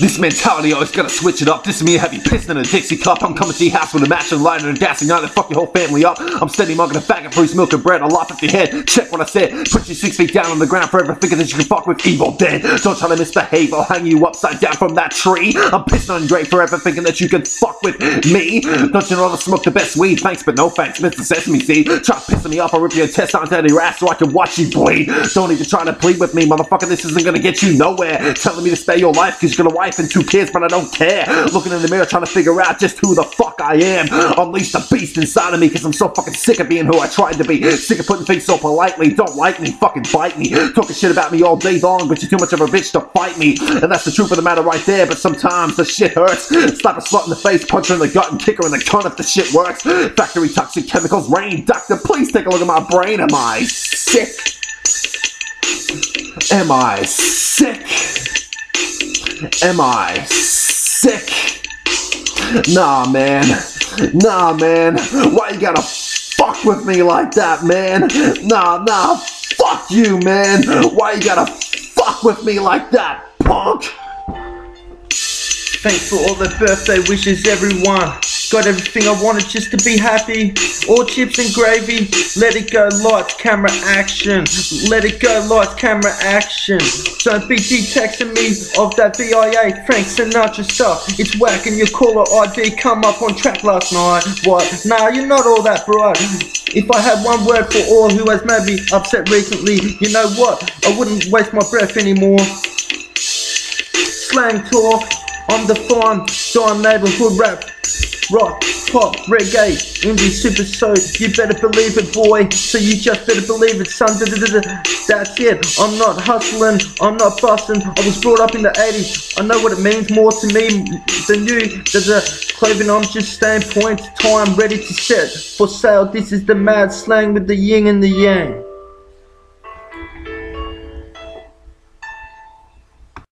This mentality oh, always gotta switch it up. This is me have you pissed in a Dixie cup. I'm coming to your house with a match and lighter and gas and to fuck your whole family up. I'm steady mugging a faggot for his milk and bread. I'll lop off your head. Check what I said. Put you six feet down on the ground forever thinking that you can fuck with evil dead. Don't try to misbehave. I'll hang you upside down from that tree. I'm pissing on your forever thinking that you can fuck with me. Don't you know I smoke the best weed? Thanks, but no thanks, Mr. Sesame Seed. Try pissing me off. I'll rip your intestines out of your ass so I can watch you bleed. Don't even try to plead with me, motherfucker. This isn't gonna get you nowhere. Telling me to spare your life because you're gonna wife and two kids, but I don't care. Looking in the mirror trying to figure out just who the fuck I am. Unleash the beast inside of me because I'm so fucking sick of being who I tried to be. Sick of putting things so politely. Don't like me, fucking bite me. Talking shit about me all day long, but you're too much of a bitch to fight me. And that's the truth of the matter right there, but sometimes the shit hurts. Slap a slut in the face, punch her in the gut, and kick her in the cunt if the shit works. Factory toxic chemicals, rain, doctor, please take a look at my brain. Am I sick? Am I sick? Am I sick? Nah, man. Nah, man. Why you gotta fuck with me like that, man? Nah, nah. Fuck you, man. Why you gotta fuck with me like that, punk? Thanks for all the birthday wishes, everyone. Got everything I wanted just to be happy. All chips and gravy. Let it go, lights, camera, action. Let it go, lights, camera, action. Don't be detecting me of that VIA Frank Sinatra stuff. It's whack and your caller ID come up on track last night. What? Nah, you're not all that bright. If I had one word for all who has made me upset recently, you know what? I wouldn't waste my breath anymore. Slang talk. I'm the fine, neighborhood rap, rock, pop, reggae, indie, super so you better believe it boy, so you just better believe it son, that's it, I'm not hustling, I'm not busting, I was brought up in the 80s, I know what it means more to me than you, there's a clothing I'm just staying point, time ready to set, for sale, this is the mad slang with the yin and the yang.